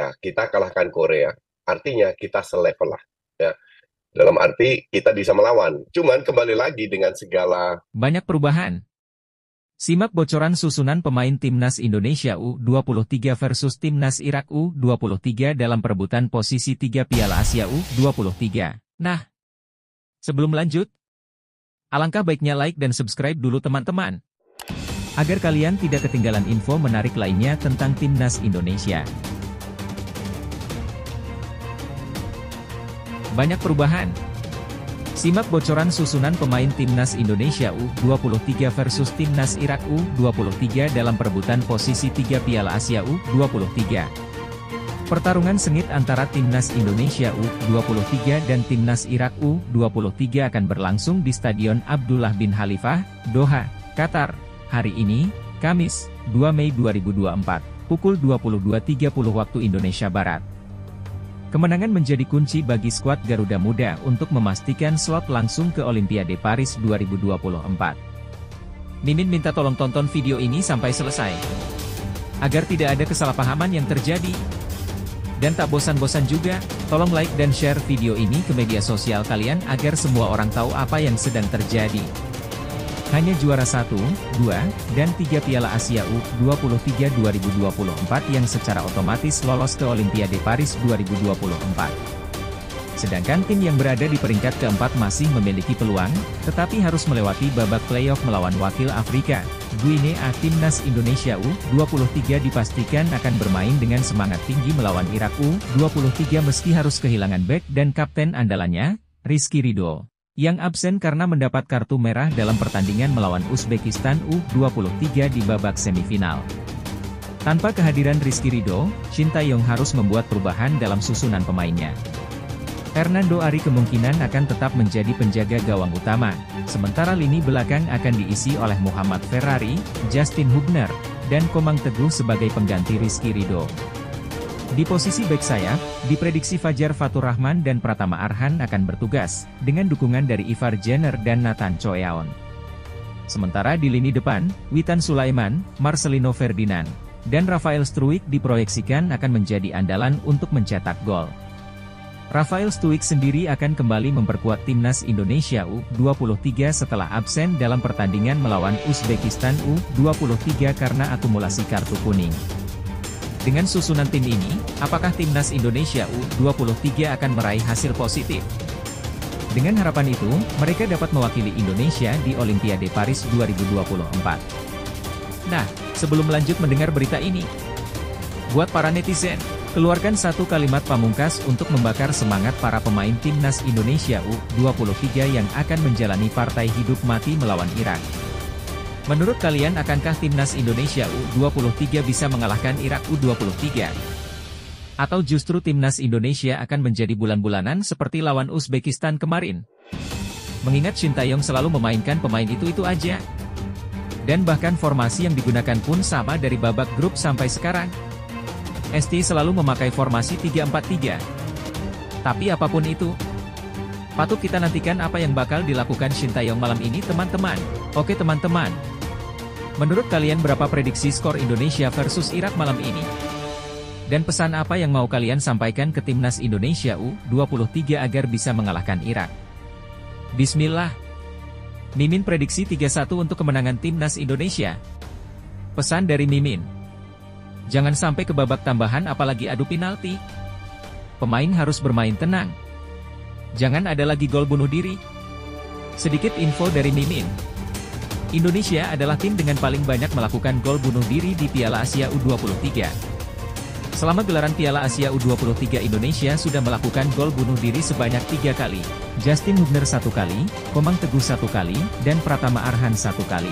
ya kita kalahkan Korea. Artinya kita selevel lah. Ya. Dalam arti kita bisa melawan. Cuman kembali lagi dengan segala banyak perubahan. Simak bocoran susunan pemain Timnas Indonesia U23 versus Timnas Irak U23 dalam perebutan posisi 3 Piala Asia U23. Nah, sebelum lanjut, alangkah baiknya like dan subscribe dulu teman-teman. Agar kalian tidak ketinggalan info menarik lainnya tentang Timnas Indonesia. Banyak perubahan, Simak bocoran susunan pemain Timnas Indonesia U23 versus Timnas Irak U23 dalam perebutan posisi 3 Piala Asia U23. Pertarungan sengit antara Timnas Indonesia U23 dan Timnas Irak U23 akan berlangsung di Stadion Abdullah bin Khalifah, Doha, Qatar, hari ini, Kamis, 2 Mei 2024, pukul 22.30 waktu Indonesia Barat. Kemenangan menjadi kunci bagi skuad Garuda Muda untuk memastikan slot langsung ke Olimpiade Paris 2024. Mimin minta tolong tonton video ini sampai selesai. Agar tidak ada kesalahpahaman yang terjadi. Dan tak bosan-bosan juga, tolong like dan share video ini ke media sosial kalian agar semua orang tahu apa yang sedang terjadi. Hanya juara 1, 2, dan 3 Piala Asia U23 2024 yang secara otomatis lolos ke Olimpiade Paris 2024. Sedangkan tim yang berada di peringkat keempat masih memiliki peluang, tetapi harus melewati babak playoff melawan wakil Afrika. Guinea Timnas Indonesia U23 dipastikan akan bermain dengan semangat tinggi melawan Irak U23 meski harus kehilangan back dan kapten andalannya, Rizky Ridho yang absen karena mendapat kartu merah dalam pertandingan melawan Uzbekistan U23 di babak semifinal. Tanpa kehadiran Rizky Ridho, Shin Taeyong harus membuat perubahan dalam susunan pemainnya. Hernando Ari kemungkinan akan tetap menjadi penjaga gawang utama, sementara lini belakang akan diisi oleh Muhammad Ferrari, Justin Hubner, dan Komang Teguh sebagai pengganti Rizky Ridho. Di posisi back sayap, diprediksi Fajar Fatur Rahman dan Pratama Arhan akan bertugas, dengan dukungan dari Ivar Jenner dan Nathan Choeaon. Sementara di lini depan, Witan Sulaiman, Marcelino Ferdinand, dan Rafael Struik diproyeksikan akan menjadi andalan untuk mencetak gol. Rafael Struik sendiri akan kembali memperkuat timnas Indonesia U23 setelah absen dalam pertandingan melawan Uzbekistan U23 karena akumulasi kartu kuning. Dengan susunan tim ini, apakah timnas Indonesia U23 akan meraih hasil positif? Dengan harapan itu, mereka dapat mewakili Indonesia di Olimpiade Paris 2024. Nah, sebelum lanjut mendengar berita ini, buat para netizen, keluarkan satu kalimat pamungkas untuk membakar semangat para pemain timnas Indonesia U23 yang akan menjalani partai hidup mati melawan Irak. Menurut kalian akankah timnas Indonesia U23 bisa mengalahkan Irak U23? Atau justru timnas Indonesia akan menjadi bulan-bulanan seperti lawan Uzbekistan kemarin? Mengingat Shin Taeyong selalu memainkan pemain itu-itu aja. Dan bahkan formasi yang digunakan pun sama dari babak grup sampai sekarang. ST selalu memakai formasi 3-4-3. Tapi apa pun itu, patut kita nantikan apa yang bakal dilakukan Shin Taeyong malam ini teman-teman. Oke teman-teman, Menurut kalian berapa prediksi skor Indonesia versus Irak malam ini? Dan pesan apa yang mau kalian sampaikan ke timnas Indonesia U23 agar bisa mengalahkan Irak? Bismillah. Mimin prediksi 3-1 untuk kemenangan timnas Indonesia. Pesan dari Mimin. Jangan sampai ke babak tambahan apalagi adu penalti. Pemain harus bermain tenang. Jangan ada lagi gol bunuh diri. Sedikit info dari Mimin. Indonesia adalah tim dengan paling banyak melakukan gol bunuh diri di Piala Asia U23. Selama gelaran Piala Asia U23 Indonesia sudah melakukan gol bunuh diri sebanyak tiga kali. Justin Hubner satu kali, Komang Teguh satu kali, dan Pratama Arhan satu kali.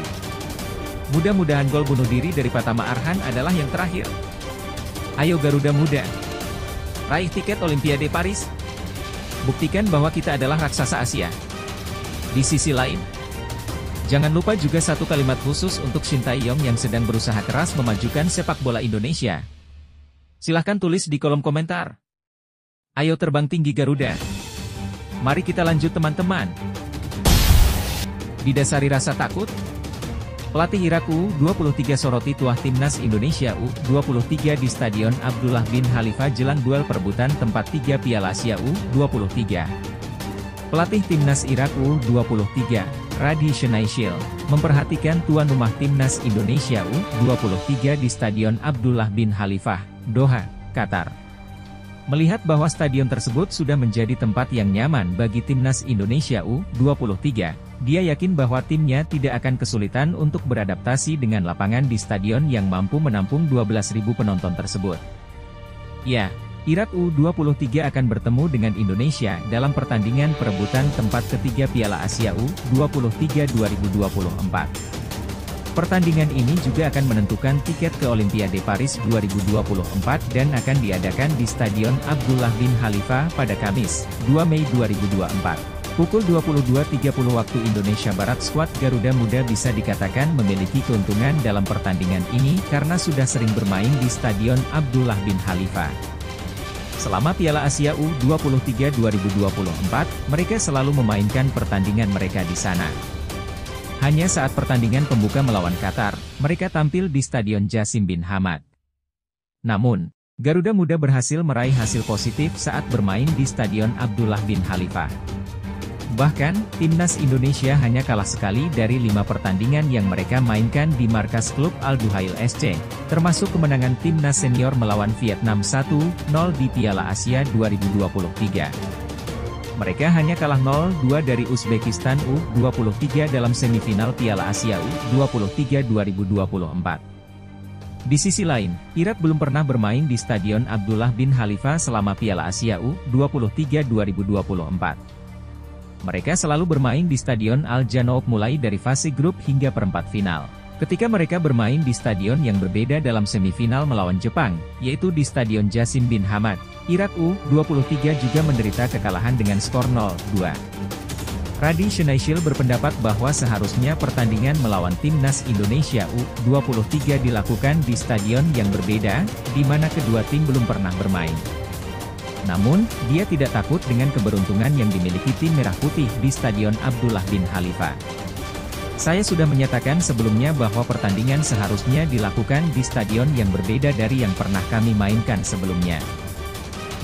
Mudah-mudahan gol bunuh diri dari Pratama Arhan adalah yang terakhir. Ayo Garuda Muda. Raih tiket Olimpiade Paris. Buktikan bahwa kita adalah raksasa Asia. Di sisi lain, Jangan lupa juga satu kalimat khusus untuk Shin Tae-yong yang sedang berusaha keras memajukan sepak bola Indonesia. Silahkan tulis di kolom komentar. Ayo terbang tinggi Garuda. Mari kita lanjut teman-teman. Didasari rasa takut? Pelatih Irak U23 soroti tuah timnas Indonesia U23 di Stadion Abdullah bin Khalifa jelang duel perebutan tempat 3 Piala Asia U23. Pelatih timnas Irak U23, Radi Shenaishil, memperhatikan tuan rumah timnas Indonesia U23 di Stadion Abdullah bin Khalifah, Doha, Qatar. Melihat bahwa stadion tersebut sudah menjadi tempat yang nyaman bagi timnas Indonesia U23, dia yakin bahwa timnya tidak akan kesulitan untuk beradaptasi dengan lapangan di stadion yang mampu menampung 12.000 penonton tersebut. Ya, Irak U23 akan bertemu dengan Indonesia dalam pertandingan perebutan tempat ketiga Piala Asia U23 2024. Pertandingan ini juga akan menentukan tiket ke Olimpiade Paris 2024 dan akan diadakan di Stadion Abdullah bin Khalifa pada Kamis, 2 Mei 2024. Pukul 22.30 waktu Indonesia Barat skuad Garuda Muda bisa dikatakan memiliki keuntungan dalam pertandingan ini karena sudah sering bermain di Stadion Abdullah bin Khalifa. Selama Piala Asia U23 2024, mereka selalu memainkan pertandingan mereka di sana. Hanya saat pertandingan pembuka melawan Qatar, mereka tampil di Stadion Jasim bin Hamad. Namun, Garuda Muda berhasil meraih hasil positif saat bermain di Stadion Abdullah bin Khalifah. Bahkan, timnas Indonesia hanya kalah sekali dari lima pertandingan yang mereka mainkan di markas klub Al Duhail SC, termasuk kemenangan timnas senior melawan Vietnam 1-0 di Piala Asia 2023. Mereka hanya kalah 0-2 dari Uzbekistan U23 dalam semifinal Piala Asia U23 2024. Di sisi lain, Irak belum pernah bermain di Stadion Abdullah bin Khalifa selama Piala Asia U23 2024. Mereka selalu bermain di Stadion Al Janoub mulai dari fase grup hingga perempat final. Ketika mereka bermain di stadion yang berbeda dalam semifinal melawan Jepang, yaitu di Stadion Jasim bin Hamad, Irak U23 juga menderita kekalahan dengan skor 0-2. Radi Shenaishil berpendapat bahwa seharusnya pertandingan melawan timnas Indonesia U23 dilakukan di stadion yang berbeda, di mana kedua tim belum pernah bermain. Namun, dia tidak takut dengan keberuntungan yang dimiliki tim Merah Putih di Stadion Abdullah bin Khalifa. Saya sudah menyatakan sebelumnya bahwa pertandingan seharusnya dilakukan di stadion yang berbeda dari yang pernah kami mainkan sebelumnya.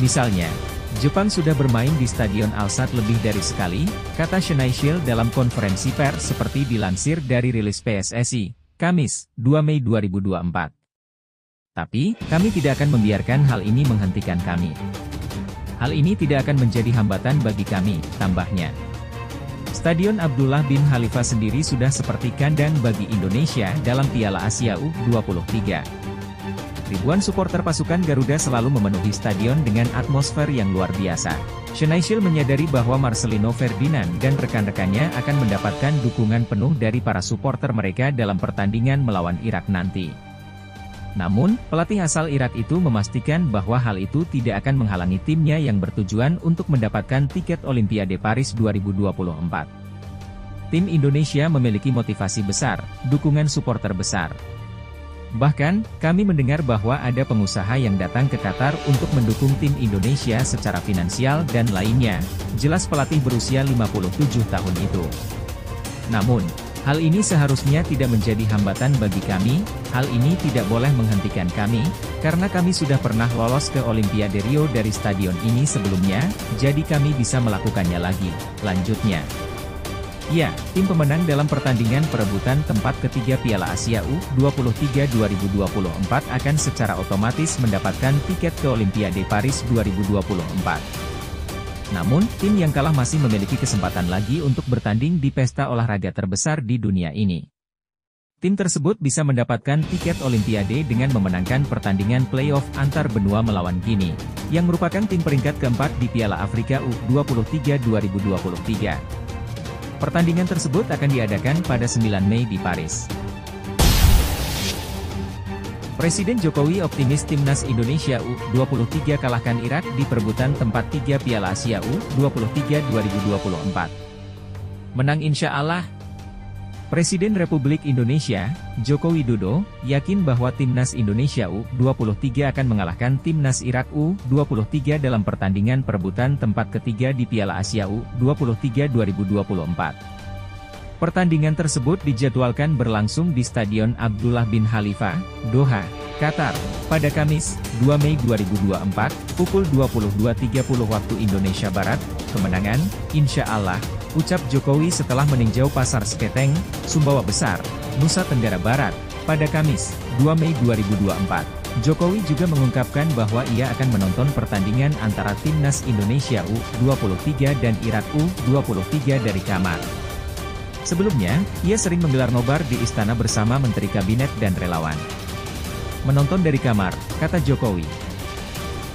Misalnya, Jepang sudah bermain di Stadion Al-Sad lebih dari sekali, kata Shenaishil dalam konferensi pers seperti dilansir dari rilis PSSI, Kamis, 2 Mei 2024. Tapi, kami tidak akan membiarkan hal ini menghentikan kami. Hal ini tidak akan menjadi hambatan bagi kami, tambahnya. Stadion Abdullah bin Khalifa sendiri sudah seperti kandang bagi Indonesia dalam Piala Asia U23. Ribuan supporter pasukan Garuda selalu memenuhi stadion dengan atmosfer yang luar biasa. Shenaishil menyadari bahwa Marcelino Ferdinand dan rekan-rekannya akan mendapatkan dukungan penuh dari para supporter mereka dalam pertandingan melawan Irak nanti. Namun, pelatih asal Irak itu memastikan bahwa hal itu tidak akan menghalangi timnya yang bertujuan untuk mendapatkan tiket Olimpiade Paris 2024. Tim Indonesia memiliki motivasi besar, dukungan supporter besar. Bahkan, kami mendengar bahwa ada pengusaha yang datang ke Qatar untuk mendukung tim Indonesia secara finansial dan lainnya, jelas pelatih berusia 57 tahun itu. Namun, Hal ini seharusnya tidak menjadi hambatan bagi kami, hal ini tidak boleh menghentikan kami, karena kami sudah pernah lolos ke Olimpiade Rio dari stadion ini sebelumnya, jadi kami bisa melakukannya lagi, lanjutnya. Ya, tim pemenang dalam pertandingan perebutan tempat ketiga Piala Asia U23 2024 akan secara otomatis mendapatkan tiket ke Olimpiade Paris 2024. Namun, tim yang kalah masih memiliki kesempatan lagi untuk bertanding di pesta olahraga terbesar di dunia ini. Tim tersebut bisa mendapatkan tiket Olimpiade dengan memenangkan pertandingan playoff antar benua melawan Guinea, yang merupakan tim peringkat keempat di Piala Afrika U23 2023. Pertandingan tersebut akan diadakan pada 9 Mei di Paris. Presiden Jokowi optimis timnas Indonesia U23 kalahkan Irak di perebutan tempat 3 Piala Asia U23 2024. Menang insya Allah. Presiden Republik Indonesia, Joko Widodo, yakin bahwa timnas Indonesia U23 akan mengalahkan timnas Irak U23 dalam pertandingan perebutan tempat ketiga di Piala Asia U23 2024. Pertandingan tersebut dijadwalkan berlangsung di Stadion Abdullah bin Khalifa, Doha, Qatar, pada Kamis, 2 Mei 2024, pukul 22.30 waktu Indonesia Barat, kemenangan, insya Allah, ucap Jokowi setelah meninjau pasar Seketeng, Sumbawa Besar, Nusa Tenggara Barat, pada Kamis, 2 Mei 2024. Jokowi juga mengungkapkan bahwa ia akan menonton pertandingan antara Timnas Indonesia U23 dan Irak U23 dari kamar. Sebelumnya, ia sering menggelar nobar di istana bersama Menteri Kabinet dan relawan. Menonton dari kamar, kata Jokowi.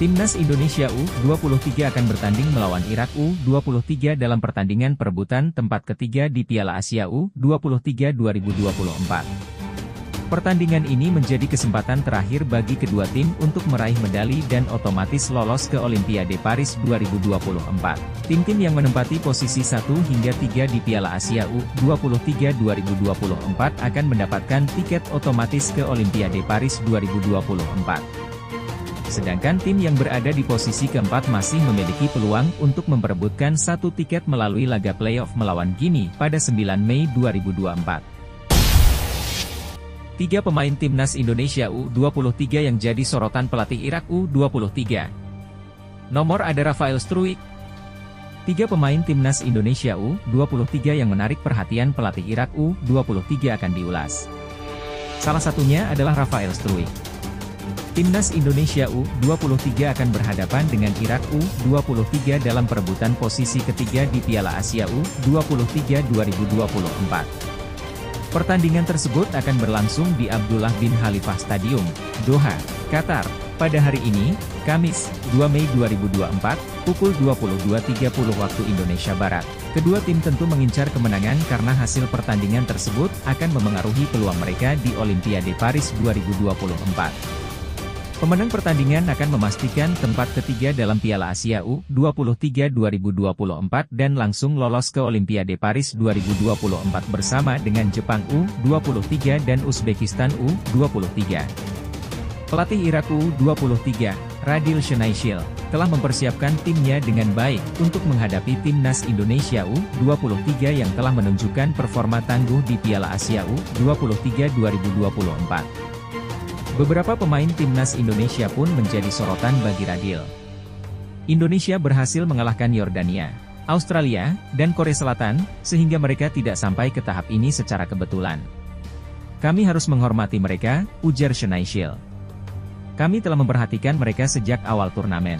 Timnas Indonesia U23 akan bertanding melawan Irak U23 dalam pertandingan perebutan tempat ketiga di Piala Asia U23 2024. Pertandingan ini menjadi kesempatan terakhir bagi kedua tim untuk meraih medali dan otomatis lolos ke Olimpiade Paris 2024. Tim-tim yang menempati posisi 1 hingga 3 di Piala Asia U23 2024 akan mendapatkan tiket otomatis ke Olimpiade Paris 2024. Sedangkan tim yang berada di posisi keempat masih memiliki peluang untuk memperebutkan satu tiket melalui laga playoff melawan Guinea pada 9 Mei 2024. Tiga pemain timnas Indonesia U23 yang jadi sorotan pelatih Irak U23. Nomor ada Rafael Struik. Tiga pemain timnas Indonesia U23 yang menarik perhatian pelatih Irak U23 akan diulas. Salah satunya adalah Rafael Struik. Timnas Indonesia U23 akan berhadapan dengan Irak U23 dalam perebutan posisi ketiga di Piala Asia U23 2024. Pertandingan tersebut akan berlangsung di Abdullah bin Khalifah Stadium, Doha, Qatar, pada hari ini, Kamis, 2 Mei 2024, pukul 22.30 waktu Indonesia Barat. Kedua tim tentu mengincar kemenangan karena hasil pertandingan tersebut akan memengaruhi peluang mereka di Olimpiade Paris 2024. Pemenang pertandingan akan memastikan tempat ketiga dalam Piala Asia U23 2024 dan langsung lolos ke Olimpiade Paris 2024 bersama dengan Jepang U23 dan Uzbekistan U23. Pelatih Irak U23, Radil Shenaishil, telah mempersiapkan timnya dengan baik untuk menghadapi timnas Indonesia U23 yang telah menunjukkan performa tangguh di Piala Asia U23 2024. Beberapa pemain timnas Indonesia pun menjadi sorotan bagi Radil. Indonesia berhasil mengalahkan Yordania, Australia, dan Korea Selatan, sehingga mereka tidak sampai ke tahap ini secara kebetulan. Kami harus menghormati mereka, ujar Shenaishil. Kami telah memperhatikan mereka sejak awal turnamen.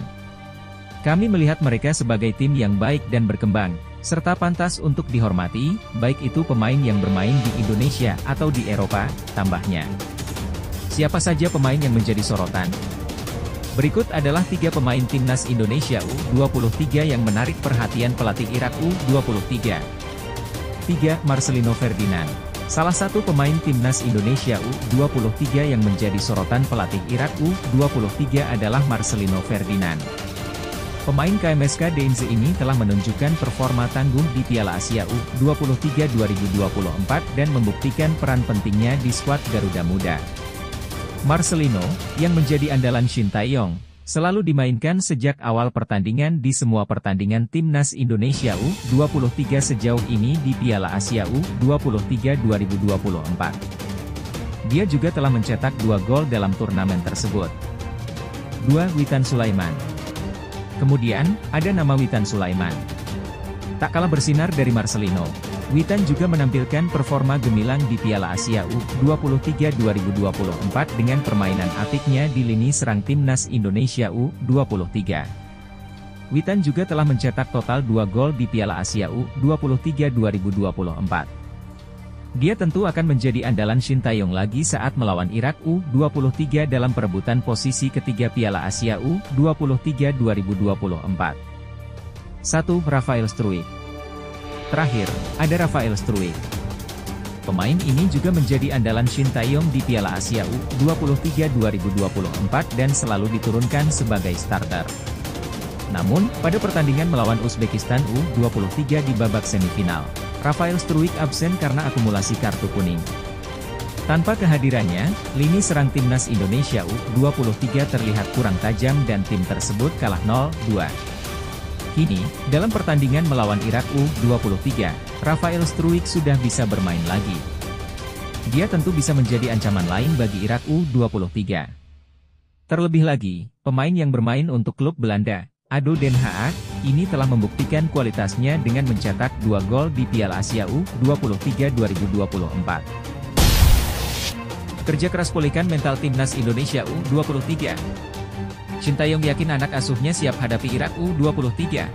Kami melihat mereka sebagai tim yang baik dan berkembang, serta pantas untuk dihormati, baik itu pemain yang bermain di Indonesia atau di Eropa, tambahnya. Siapa saja pemain yang menjadi sorotan? Berikut adalah tiga pemain timnas Indonesia U23 yang menarik perhatian pelatih Irak U23. 3. Marcelino Ferdinand Salah satu pemain timnas Indonesia U23 yang menjadi sorotan pelatih Irak U23 adalah Marcelino Ferdinand. Pemain KMSK Deinze ini telah menunjukkan performa tangguh di Piala Asia U23 2024 dan membuktikan peran pentingnya di skuad Garuda Muda. Marcelino, yang menjadi andalan Shin Taeyong, selalu dimainkan sejak awal pertandingan di semua pertandingan Timnas Indonesia U23 sejauh ini di Piala Asia U23 2024. Dia juga telah mencetak dua gol dalam turnamen tersebut. 2. Witan Sulaiman Kemudian, ada nama Witan Sulaiman. Tak kalah bersinar dari Marcelino, Witan juga menampilkan performa gemilang di Piala Asia U23 2024 dengan permainan apiknya di lini serang timnas Indonesia U23. Witan juga telah mencetak total 2 gol di Piala Asia U23 2024. Dia tentu akan menjadi andalan Shin Taeyong lagi saat melawan Irak U23 dalam perebutan posisi ketiga Piala Asia U23 2024. 1. Rafael Struik Terakhir, ada Rafael Struik. Pemain ini juga menjadi andalan Shin Taeyong di Piala Asia U23 2024 dan selalu diturunkan sebagai starter. Namun, pada pertandingan melawan Uzbekistan U23 di babak semifinal, Rafael Struik absen karena akumulasi kartu kuning. Tanpa kehadirannya, lini serang timnas Indonesia U23 terlihat kurang tajam dan tim tersebut kalah 0-2. Kini, dalam pertandingan melawan Irak U23, Rafael Struik sudah bisa bermain lagi. Dia tentu bisa menjadi ancaman lain bagi Irak U23. Terlebih lagi, pemain yang bermain untuk klub Belanda, Ado Den Haag, ini telah membuktikan kualitasnya dengan mencetak dua gol di Piala Asia U23 2024. Kerja keras pulihkan mental timnas Indonesia U23. Sintayong yakin anak asuhnya siap hadapi Irak U23.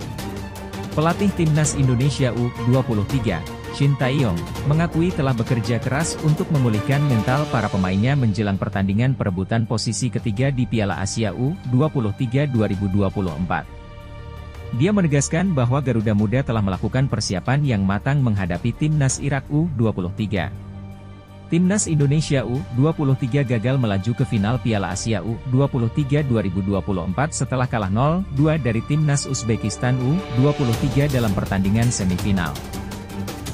Pelatih timnas Indonesia U23, Shin Taeyong, mengakui telah bekerja keras untuk memulihkan mental para pemainnya menjelang pertandingan perebutan posisi ketiga di Piala Asia U23 2024. Dia menegaskan bahwa Garuda Muda telah melakukan persiapan yang matang menghadapi timnas Irak U23. Timnas Indonesia U23 gagal melaju ke final Piala Asia U23 2024 setelah kalah 0-2 dari timnas Uzbekistan U23 dalam pertandingan semifinal.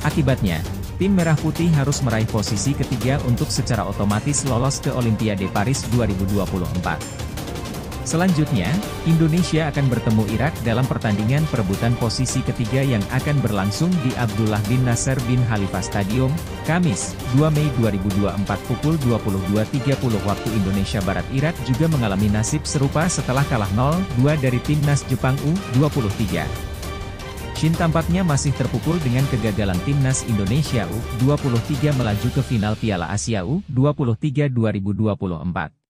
Akibatnya, tim Merah Putih harus meraih posisi ketiga untuk secara otomatis lolos ke Olimpiade Paris 2024. Selanjutnya, Indonesia akan bertemu Irak dalam pertandingan perebutan posisi ketiga yang akan berlangsung di Abdullah bin Nasser bin Khalifa Stadium, Kamis, 2 Mei 2024 pukul 22.30 waktu Indonesia Barat Irak juga mengalami nasib serupa setelah kalah 0-2 dari timnas Jepang U23. Shin tampaknya masih terpukul dengan kegagalan timnas Indonesia U23 melaju ke final Piala Asia U23 2024.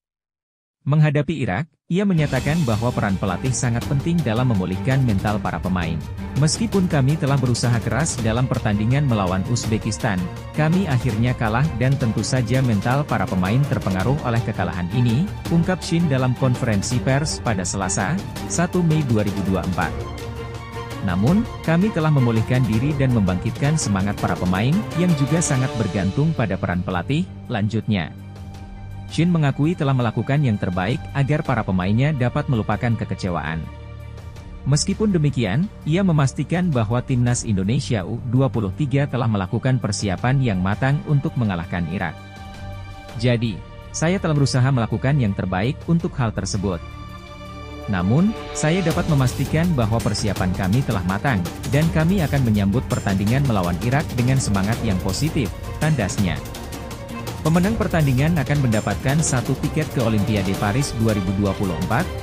Menghadapi Irak, ia menyatakan bahwa peran pelatih sangat penting dalam memulihkan mental para pemain. Meskipun kami telah berusaha keras dalam pertandingan melawan Uzbekistan, kami akhirnya kalah dan tentu saja mental para pemain terpengaruh oleh kekalahan ini, ungkap Shin dalam konferensi pers pada Selasa, 1 Mei 2024. Namun, kami telah memulihkan diri dan membangkitkan semangat para pemain, yang juga sangat bergantung pada peran pelatih, lanjutnya. Shin mengakui telah melakukan yang terbaik agar para pemainnya dapat melupakan kekecewaan. Meskipun demikian, ia memastikan bahwa timnas Indonesia U23 telah melakukan persiapan yang matang untuk mengalahkan Irak. Jadi, saya telah berusaha melakukan yang terbaik untuk hal tersebut. Namun, saya dapat memastikan bahwa persiapan kami telah matang, dan kami akan menyambut pertandingan melawan Irak dengan semangat yang positif, tandasnya. Pemenang pertandingan akan mendapatkan satu tiket ke Olimpiade Paris 2024,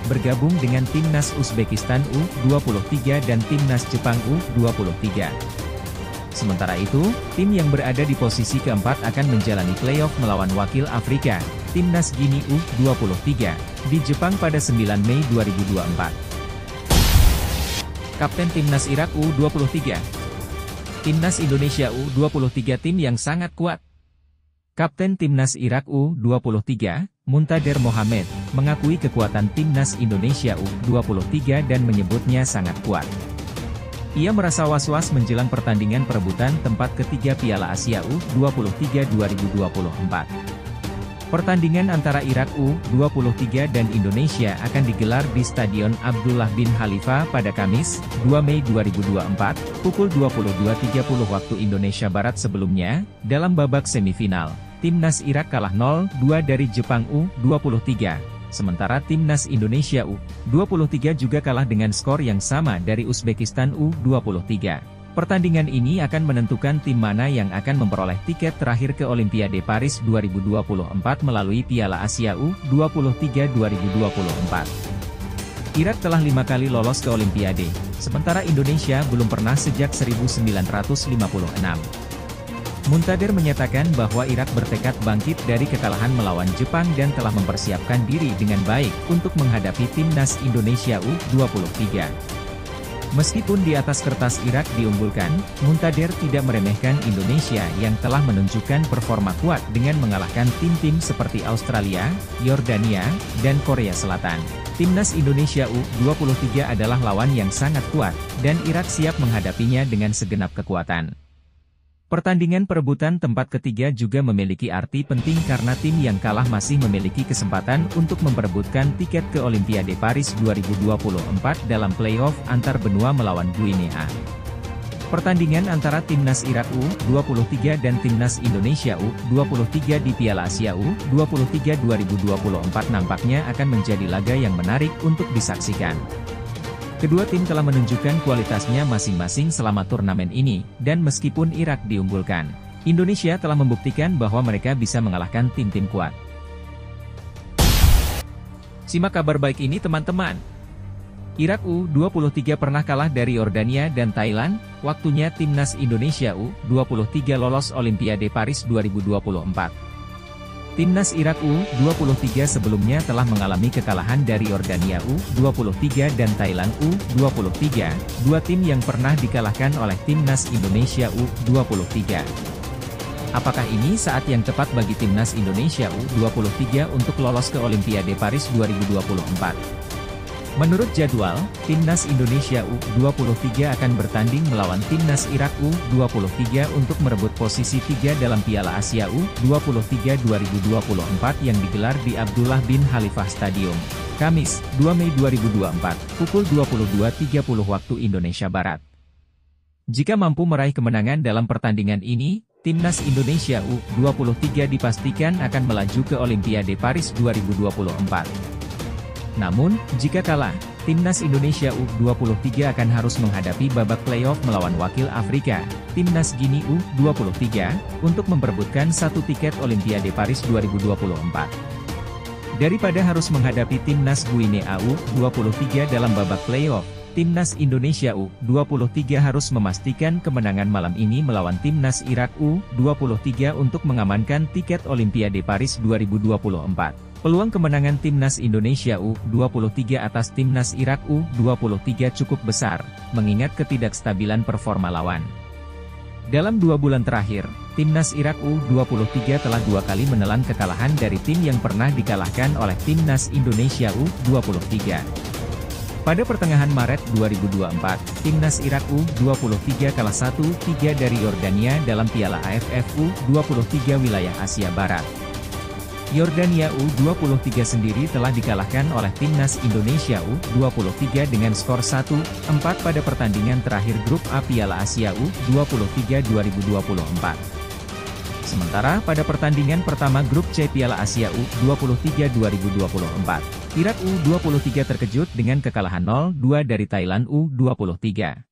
bergabung dengan Timnas Uzbekistan U23 dan Timnas Jepang U23. Sementara itu, tim yang berada di posisi keempat akan menjalani playoff melawan wakil Afrika, Timnas Gini U23, di Jepang pada 9 Mei 2024. Kapten Timnas Irak U23 Timnas Indonesia U23 tim yang sangat kuat. Kapten Timnas Irak U23, Muntader Mohamed, mengakui kekuatan Timnas Indonesia U23 dan menyebutnya sangat kuat. Ia merasa was-was menjelang pertandingan perebutan tempat ketiga Piala Asia U23 2024. Pertandingan antara Irak U23 dan Indonesia akan digelar di Stadion Abdullah bin Khalifa pada Kamis, 2 Mei 2024, pukul 22.30 waktu Indonesia Barat sebelumnya, dalam babak semifinal. Timnas Irak kalah 0-2 dari Jepang U23, sementara Timnas Indonesia U23 juga kalah dengan skor yang sama dari Uzbekistan U23. Pertandingan ini akan menentukan tim mana yang akan memperoleh tiket terakhir ke Olimpiade Paris 2024 melalui Piala Asia U23 2024. Irak telah lima kali lolos ke Olimpiade, sementara Indonesia belum pernah sejak 1956. Muntader menyatakan bahwa Irak bertekad bangkit dari kekalahan melawan Jepang dan telah mempersiapkan diri dengan baik untuk menghadapi timnas Indonesia U23. Meskipun di atas kertas Irak diunggulkan, Muntader tidak meremehkan Indonesia yang telah menunjukkan performa kuat dengan mengalahkan tim-tim seperti Australia, Yordania, dan Korea Selatan. Timnas Indonesia U23 adalah lawan yang sangat kuat, dan Irak siap menghadapinya dengan segenap kekuatan. Pertandingan perebutan tempat ketiga juga memiliki arti penting karena tim yang kalah masih memiliki kesempatan untuk memperebutkan tiket ke Olimpiade Paris 2024 dalam playoff antar benua melawan Guinea. Pertandingan antara Timnas Irak U23 dan Timnas Indonesia U23 di Piala Asia U23 2024 nampaknya akan menjadi laga yang menarik untuk disaksikan. Kedua tim telah menunjukkan kualitasnya masing-masing selama turnamen ini, dan meskipun Irak diunggulkan, Indonesia telah membuktikan bahwa mereka bisa mengalahkan tim-tim kuat. Simak kabar baik ini teman-teman. Irak U23 pernah kalah dari Yordania dan Thailand, waktunya timnas Indonesia U23 lolos Olimpiade Paris 2024. Timnas Irak U23 sebelumnya telah mengalami kekalahan dari Yordania U23 dan Thailand U23, dua tim yang pernah dikalahkan oleh timnas Indonesia U23. Apakah ini saat yang tepat bagi timnas Indonesia U23 untuk lolos ke Olimpiade Paris 2024? Menurut jadwal, Timnas Indonesia U23 akan bertanding melawan Timnas Irak U23 untuk merebut posisi 3 dalam Piala Asia U23 2024 yang digelar di Abdullah bin Khalifah Stadium. Kamis, 2 Mei 2024, pukul 22.30 waktu Indonesia Barat. Jika mampu meraih kemenangan dalam pertandingan ini, Timnas Indonesia U23 dipastikan akan melaju ke Olimpiade Paris 2024. Namun, jika kalah, Timnas Indonesia U23 akan harus menghadapi babak playoff melawan wakil Afrika, Timnas Gini U23, untuk memperebutkan satu tiket Olimpiade Paris 2024. Daripada harus menghadapi Timnas Guinea U23 dalam babak playoff, Timnas Indonesia U23 harus memastikan kemenangan malam ini melawan Timnas Irak U23 untuk mengamankan tiket Olimpiade Paris 2024. Peluang kemenangan Timnas Indonesia U23 atas Timnas Irak U23 cukup besar, mengingat ketidakstabilan performa lawan. Dalam dua bulan terakhir, Timnas Irak U23 telah dua kali menelan kekalahan dari tim yang pernah dikalahkan oleh Timnas Indonesia U23. Pada pertengahan Maret 2024, Timnas Irak U23 kalah 1-3 dari Yordania dalam Piala AFF U23 wilayah Asia Barat. Yordania U23 sendiri telah dikalahkan oleh Timnas Indonesia U23 dengan skor 1-4 pada pertandingan terakhir grup A Piala Asia U23 2024. Sementara pada pertandingan pertama grup C Piala Asia U23 2024, Irak U23 terkejut dengan kekalahan 0-2 dari Thailand U23.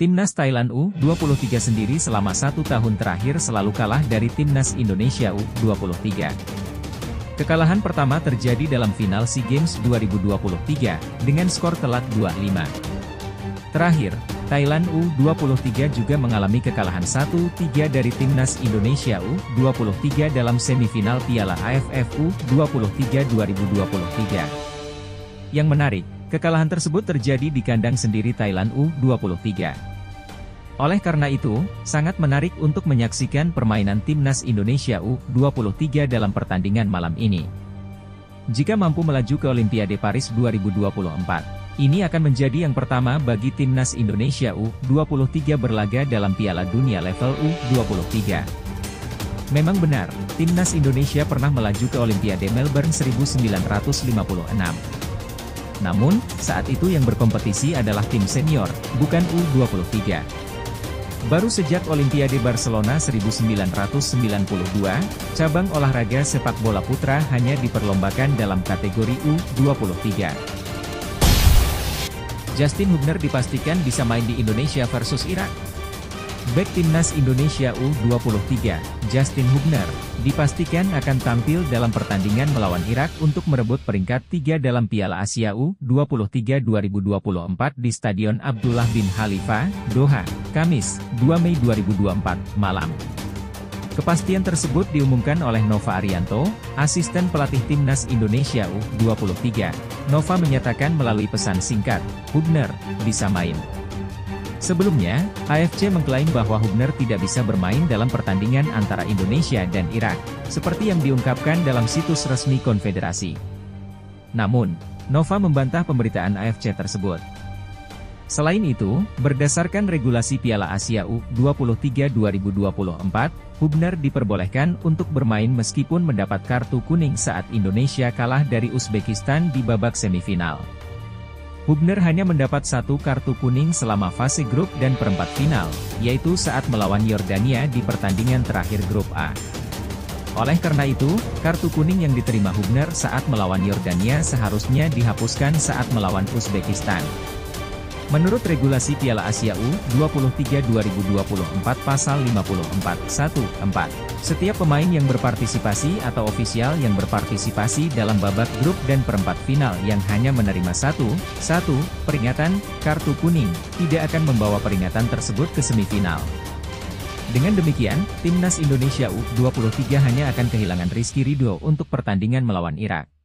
Timnas Thailand U23 sendiri selama satu tahun terakhir selalu kalah dari Timnas Indonesia U23. Kekalahan pertama terjadi dalam final SEA Games 2023, dengan skor telak 2-5. Terakhir, Thailand U23 juga mengalami kekalahan 1-3 dari Timnas Indonesia U23 dalam semifinal Piala AFF U23 2023. Yang menarik, kekalahan tersebut terjadi di kandang sendiri Thailand U23. Oleh karena itu, sangat menarik untuk menyaksikan permainan timnas Indonesia U23 dalam pertandingan malam ini. Jika mampu melaju ke Olimpiade Paris 2024, ini akan menjadi yang pertama bagi timnas Indonesia U23 berlaga dalam Piala Dunia level U23. Memang benar, timnas Indonesia pernah melaju ke Olimpiade Melbourne 1956. Namun, saat itu yang berkompetisi adalah tim senior, bukan U23. Baru sejak Olimpiade Barcelona 1992, cabang olahraga sepak bola putra hanya diperlombakan dalam kategori U23. Justin Hubner dipastikan bisa main di Indonesia versus Irak. Back Timnas Indonesia U23, Justin Hubner, dipastikan akan tampil dalam pertandingan melawan Irak untuk merebut peringkat 3 dalam Piala Asia U23 2024 di Stadion Abdullah bin Khalifa, Doha, Kamis, 2 Mei 2024, malam. Kepastian tersebut diumumkan oleh Nova Arianto, asisten pelatih Timnas Indonesia U23. Nova menyatakan melalui pesan singkat, Hubner, bisa main. Sebelumnya, AFC mengklaim bahwa Hubner tidak bisa bermain dalam pertandingan antara Indonesia dan Irak, seperti yang diungkapkan dalam situs resmi konfederasi. Namun, Nova membantah pemberitaan AFC tersebut. Selain itu, berdasarkan regulasi Piala Asia U23 2024, Hubner diperbolehkan untuk bermain meskipun mendapat kartu kuning saat Indonesia kalah dari Uzbekistan di babak semifinal. Hubner hanya mendapat satu kartu kuning selama fase grup dan perempat final, yaitu saat melawan Yordania di pertandingan terakhir grup A. Oleh karena itu, kartu kuning yang diterima Hubner saat melawan Yordania seharusnya dihapuskan saat melawan Uzbekistan. Menurut regulasi Piala Asia U23 2024 pasal 54 1, 4, setiap pemain yang berpartisipasi atau ofisial yang berpartisipasi dalam babak grup dan perempat final yang hanya menerima satu, satu, peringatan, kartu kuning, tidak akan membawa peringatan tersebut ke semifinal. Dengan demikian, Timnas Indonesia U23 hanya akan kehilangan Rizky Ridho untuk pertandingan melawan Irak.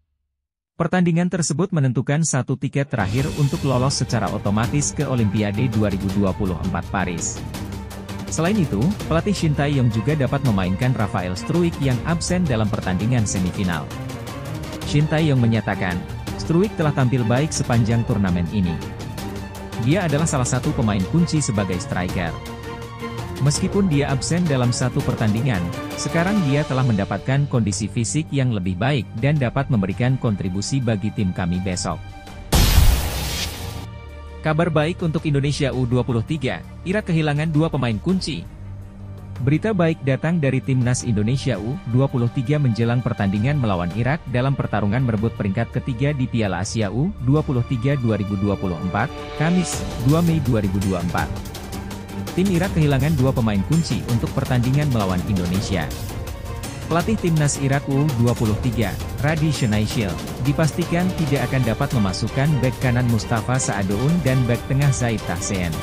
Pertandingan tersebut menentukan satu tiket terakhir untuk lolos secara otomatis ke Olimpiade 2024 Paris. Selain itu, pelatih Shin Tae-yong juga dapat memainkan Rafael Struik yang absen dalam pertandingan semifinal. Shin Tae-yong menyatakan, Struik telah tampil baik sepanjang turnamen ini. Dia adalah salah satu pemain kunci sebagai striker. Meskipun dia absen dalam satu pertandingan, sekarang dia telah mendapatkan kondisi fisik yang lebih baik dan dapat memberikan kontribusi bagi tim kami besok. Kabar baik untuk Indonesia U23, Irak kehilangan dua pemain kunci. Berita baik datang dari Timnas Indonesia U23 menjelang pertandingan melawan Irak dalam pertarungan merebut peringkat ketiga di Piala Asia U23 2024, Kamis, 2 Mei 2024. Tim Irak kehilangan dua pemain kunci untuk pertandingan melawan Indonesia. Pelatih timnas Irak U23, Radi Shenaishil, dipastikan tidak akan dapat memasukkan bek kanan Mustafa Saadoun dan bek tengah Zaid Tahsen.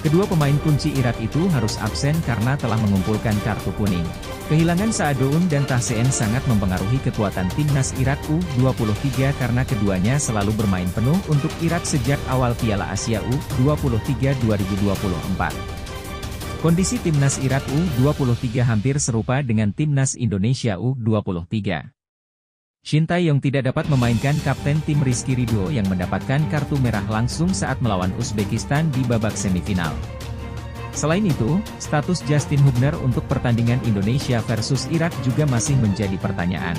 Kedua pemain kunci Irak itu harus absen karena telah mengumpulkan kartu kuning. Kehilangan Saadoun dan Tahsen sangat mempengaruhi kekuatan timnas Irak U23 karena keduanya selalu bermain penuh untuk Irak sejak awal Piala Asia U23 2024. Kondisi timnas Irak U23 hampir serupa dengan timnas Indonesia U23. Shin Tae-yong tidak dapat memainkan kapten tim Rizky Ridho yang mendapatkan kartu merah langsung saat melawan Uzbekistan di babak semifinal. Selain itu, status Justin Hubner untuk pertandingan Indonesia versus Irak juga masih menjadi pertanyaan.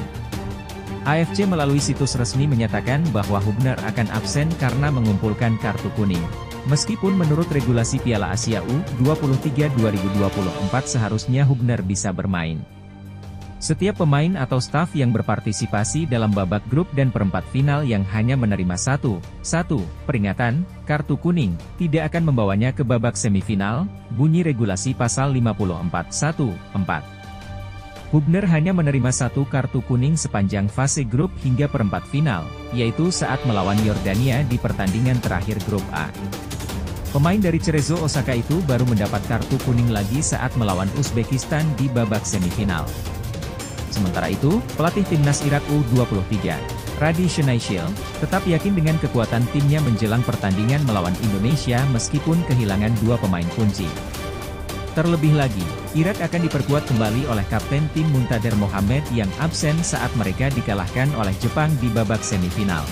AFC melalui situs resmi menyatakan bahwa Hubner akan absen karena mengumpulkan kartu kuning. Meskipun menurut regulasi Piala Asia U23 2024 seharusnya Hubner bisa bermain. Setiap pemain atau staf yang berpartisipasi dalam babak grup dan perempat final yang hanya menerima satu, satu, peringatan, kartu kuning, tidak akan membawanya ke babak semifinal, bunyi regulasi pasal 54 1, 4. Hubner hanya menerima satu kartu kuning sepanjang fase grup hingga perempat final, yaitu saat melawan Yordania di pertandingan terakhir grup A. Pemain dari Cerezo Osaka itu baru mendapat kartu kuning lagi saat melawan Uzbekistan di babak semifinal. Sementara itu, pelatih timnas Irak U23, Radi Shenaishil, tetap yakin dengan kekuatan timnya menjelang pertandingan melawan Indonesia meskipun kehilangan dua pemain kunci. Terlebih lagi, Irak akan diperkuat kembali oleh Kapten tim Muntader Mohamed yang absen saat mereka dikalahkan oleh Jepang di babak semifinal.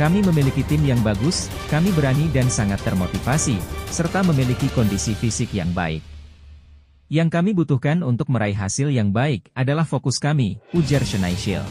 Kami memiliki tim yang bagus, kami berani dan sangat termotivasi, serta memiliki kondisi fisik yang baik. Yang kami butuhkan untuk meraih hasil yang baik adalah fokus kami, ujar Shenaishil.